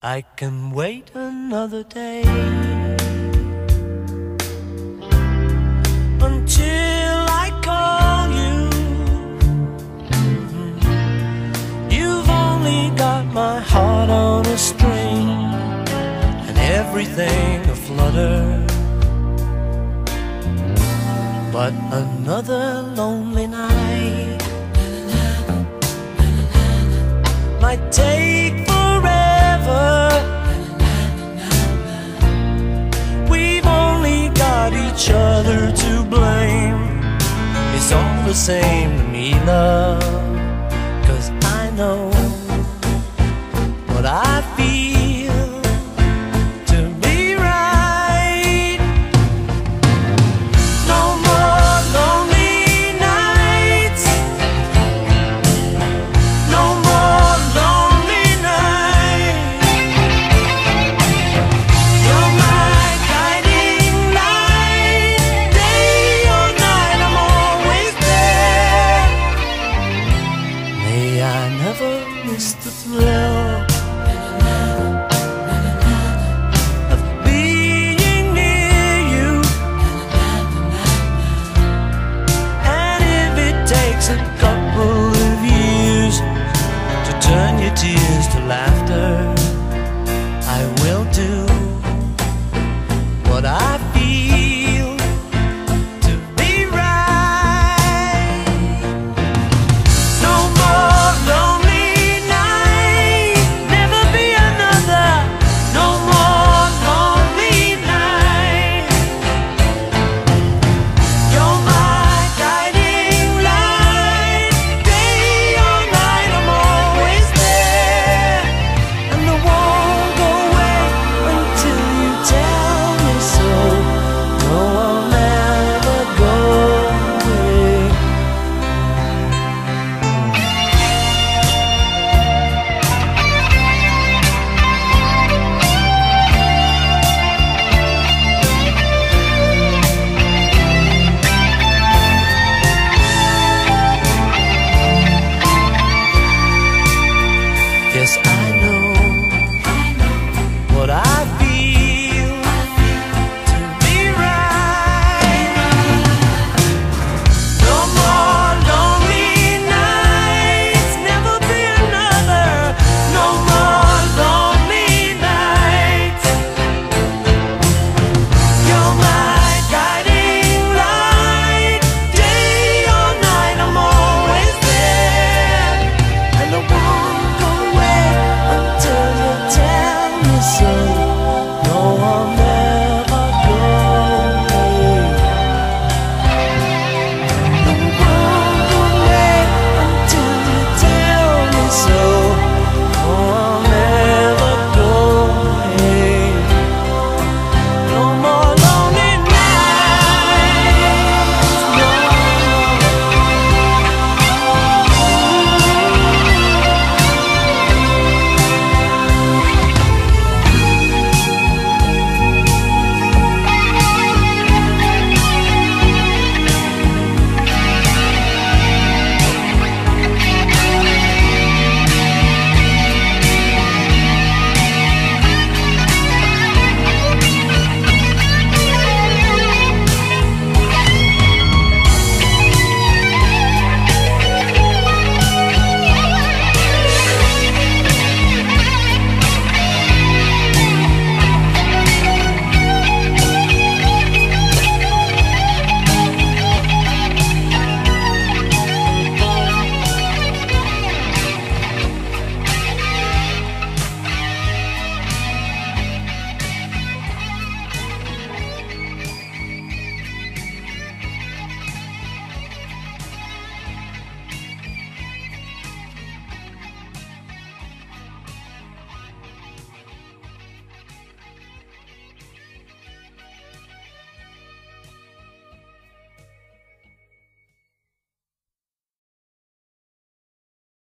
I can wait another day until I call you. Mhm. You've only got my heart on a string and everything aflutter. But another lonely night might take the same to me, love. Cause I know turn your tears to laughter. I will do what I've